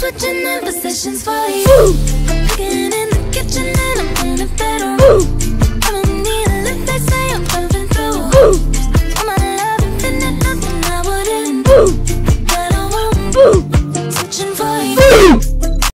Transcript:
switching up positions for you. Ooh. Cooking in the kitchen and I'm in a bedroom. Ooh. I'm in need a lift, they say I'm pumping through. Ooh. All my love infinite, nothing I wouldn't. Ooh. But I won't. Ooh. Switching for you. Ooh.